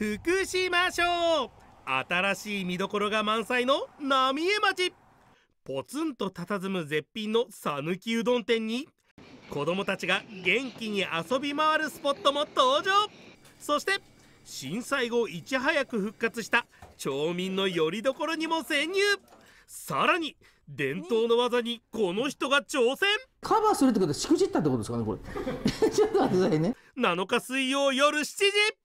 福島省新しい見どころが満載の浪江町。ポツンと佇む絶品の讃岐うどん店に子供たちが元気に遊び回るスポットも登場。そして震災後いち早く復活した町民の拠り所にも潜入。さらに伝統の技にこの人が挑戦。カバーするってことはしくじったってことですかねこれ。ちょっと待ってくださいね。7日水曜夜7時。